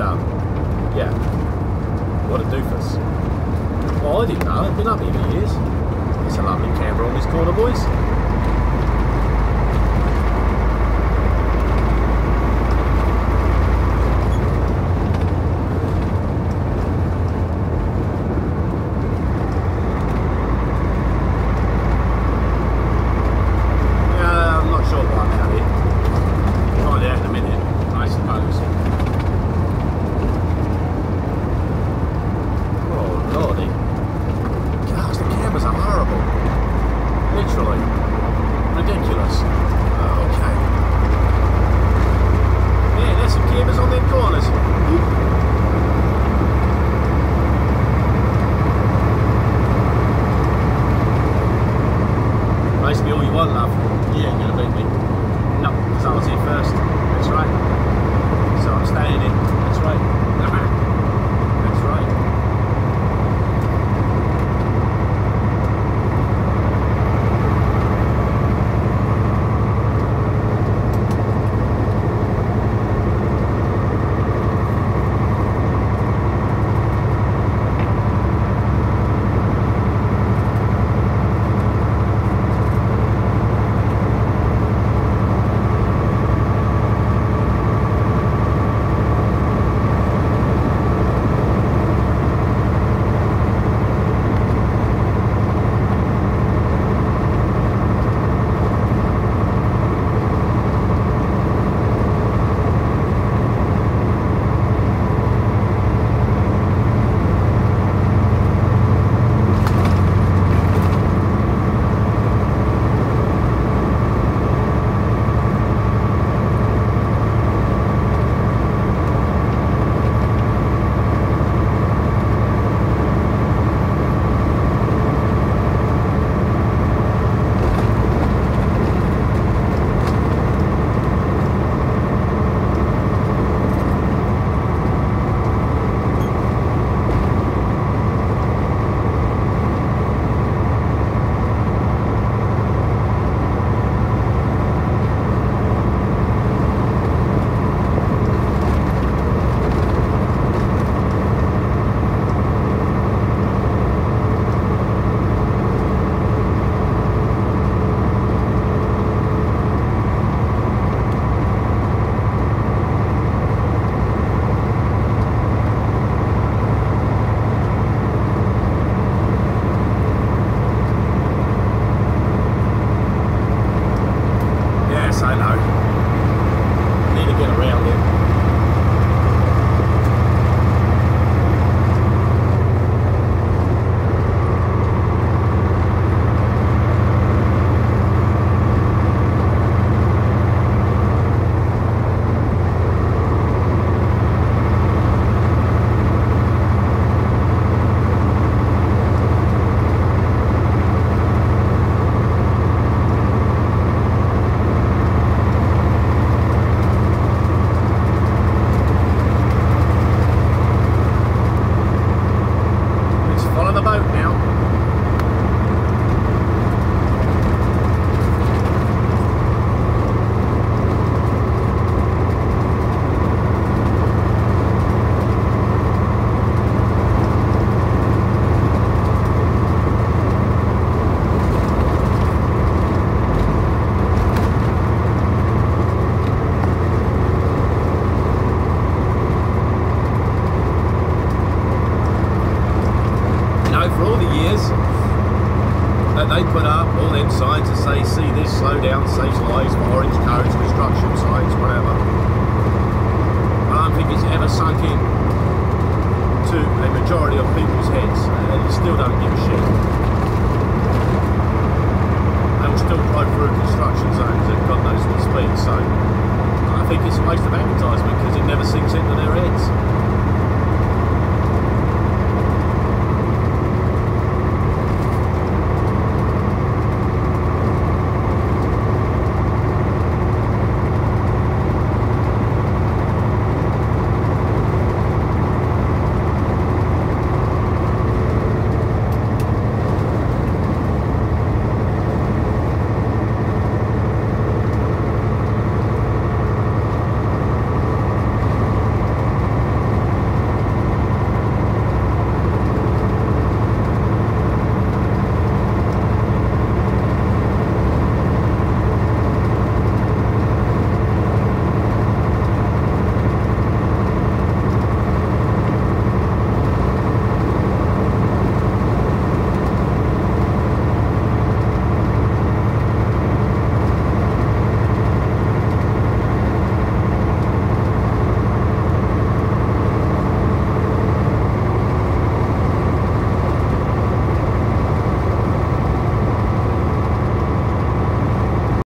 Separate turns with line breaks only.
um, yeah, what a doofus. Well, I didn't know. I've been up here for years. He's a lovely camera on this corner, boys. for all the years that they put up all them signs to say, see this, slow down, save lives, orange cones, construction signs, whatever. I don't think it's ever sunk in to a majority of people's heads and they still don't give a shit. They'll still drive through construction zones and God knows what speed, so I think it's a waste of advertisement because it never sinks into their heads.